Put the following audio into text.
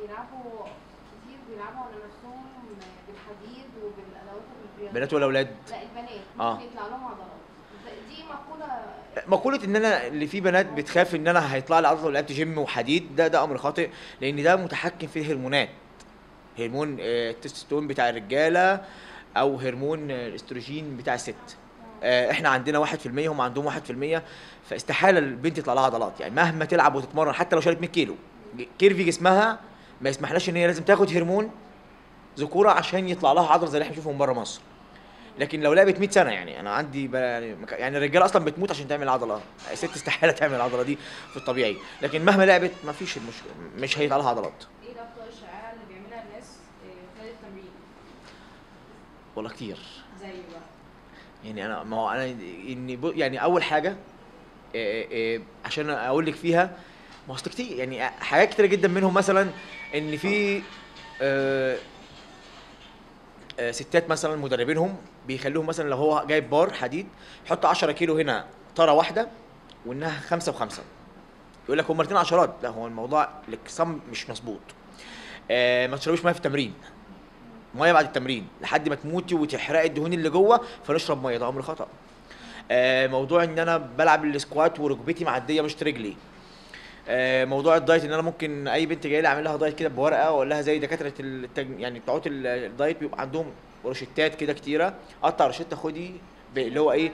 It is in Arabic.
بيلعبوا كتير بيلعبوا على نفسهم بالحديد وبالأدوات الرياضية. بنات ولا أولاد لا البنات. يطلع لهم عضلات. دي مقولة مقولة إن أنا اللي في بنات بتخاف إن أنا هيطلع لي عضلة ولعبت جيم وحديد ده ده أمر خاطئ لأن ده متحكم في الهرمونات. هرمون آه، التستوستيرون بتاع الرجالة أو هرمون آه، الإستروجين بتاع الست. آه، إحنا عندنا 1% هم عندهم 1% فاستحالة البنت يطلع لها عضلات. يعني مهما تلعب وتتمرن حتى لو شالت 100 كيلو كيرفي جسمها ما يسمحلهاش إن هي لازم تاخد هرمون ذكورة عشان يطلع لها عضلة زي اللي إحنا بنشوفهم بره مصر. لكن لو لعبت 100 سنة يعني أنا عندي. يعني يعني الرجالة أصلا بتموت عشان تعمل عضلة. الست استحاله تعمل العضله دي في الطبيعي. لكن مهما لعبت ما فيش المش... مش هيطلع لها عضلات. إيه الاخطاء الشائعه اللي بيعملها الناس آه، خلال التمرين؟ والله كتير. زي بقى. يعني أنا ما هو أنا إني. يعني أول حاجة إيه إيه عشان أقول لك فيها ما كتير يعني حاجات كتيرة جدا منهم مثلا إن في آه، آه، ستات مثلا مدربينهم بيخلوهم مثلا لو هو جايب بار حديد يحط 10 كيلو هنا طاره واحدة وإنها خمسة وخمسه يقول لك هما الاثنين عشرات. لا هو الموضوع الاقسام مش مظبوط. آه ما تشربيش مية في التمرين. مية بعد التمرين لحد ما تموتي وتحرقي الدهون اللي جوه فنشرب مية ده أمر خطأ. موضوع إن أنا بلعب ال squat وركبتي معدية مش رجلي. آه، موضوع ال diet ان أنا ممكن اي بنت جاية لي اعمل لها diet كده بورقه واقول لها زي دكاتره التج... يعني بتوعات ال diet بيبقى عندهم روشتات كده كتيره قطع روشته خدي اللي هو إيه